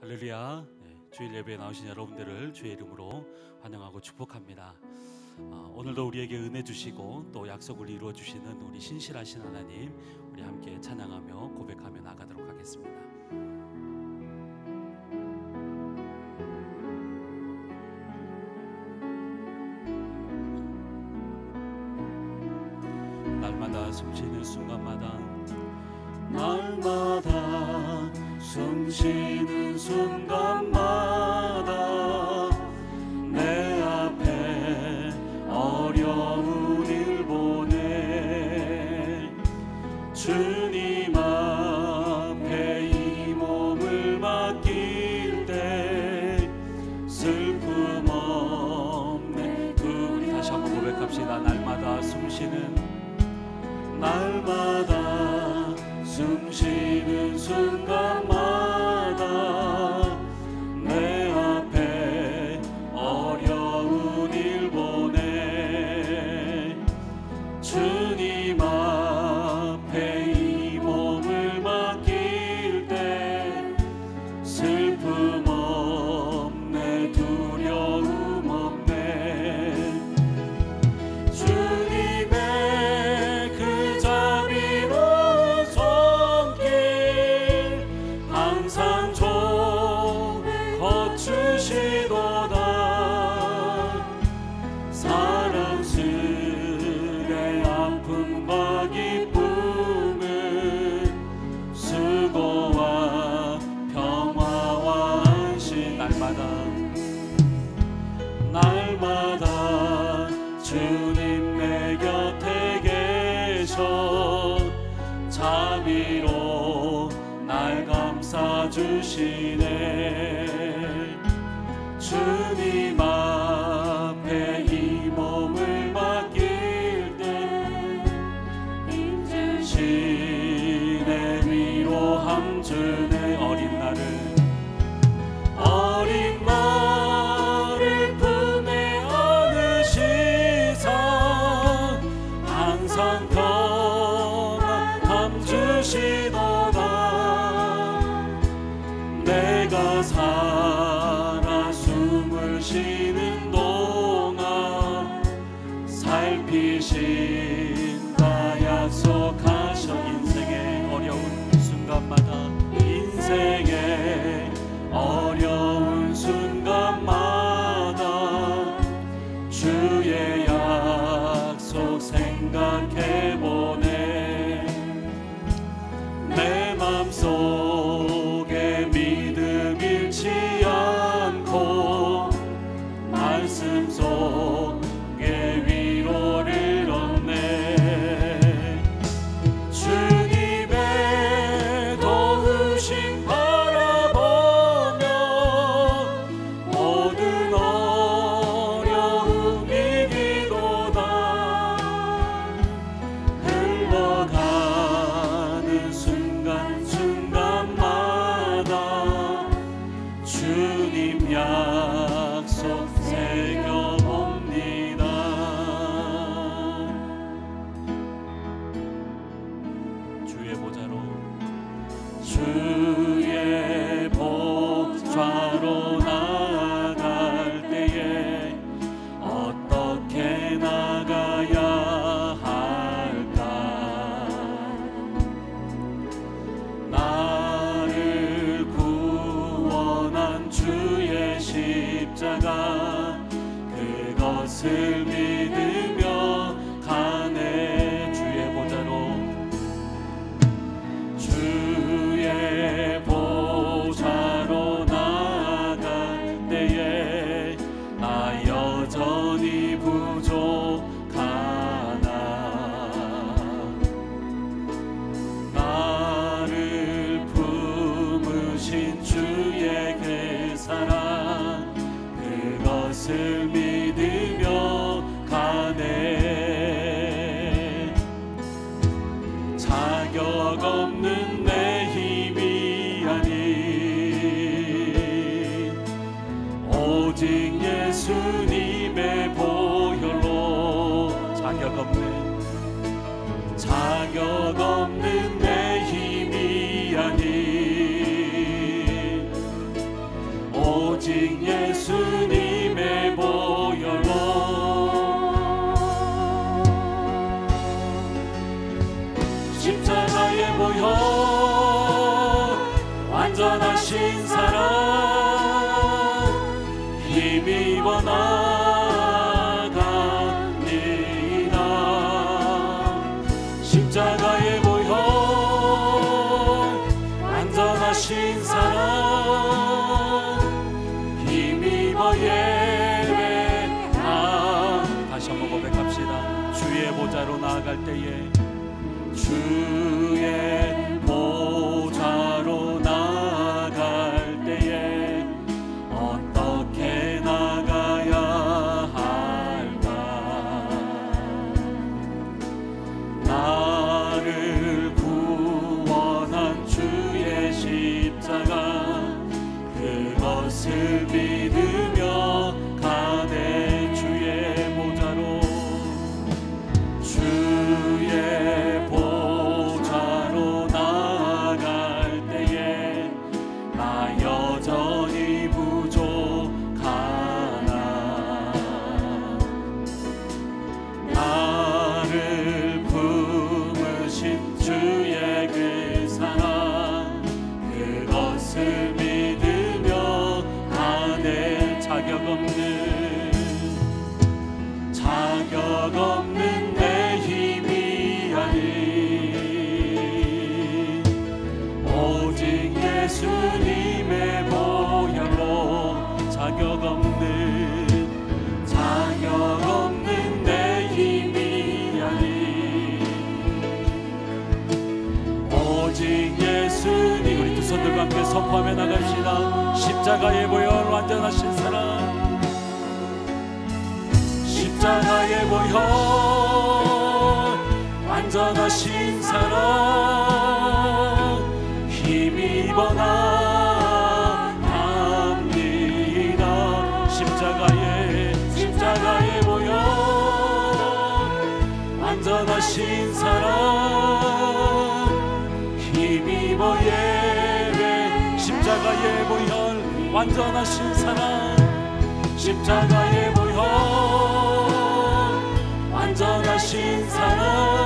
할렐루야. 네, 주일 예배에 나오신 여러분들을 주의 이름으로 환영하고 축복합니다. 아, 오늘도 우리에게 은혜 주시고 또 약속을 이루어 주시는 우리 신실하신 하나님, 우리 함께 찬양하며 고백하며 나가도록 하겠습니다. 날마다 숨쉬는 순간마다 날마다 숨쉬 주시네. 주님 앞에 이 몸을 맡길 때 신의 위로함 주네. 어린 나를 내가 살아 숨을 쉬는 동안 살피신다 약속하셔. 인생의 어려운 순간마다 인생의 어려운 주의 십자가 그것을 믿 사랑 그것을 믿으며 가네. 자격 없는 내 힘이 아닌 오직 예수님. 오직 예수님. 때에 주의 보좌로 나아갈 때에 어떻게 나가야 할까? 나를 구원한 주의 십자가 그것을 믿으며 자격 없는 내 힘이 아닌. 오직 예수님. 우리 두 손들과 함께 선포하며 나갑시다. 십자가의 보혈 완전하신 사랑. 십자가의 보혈 완전하신 사랑 완전하신 사랑 십자가의 보혈 완전하신 사랑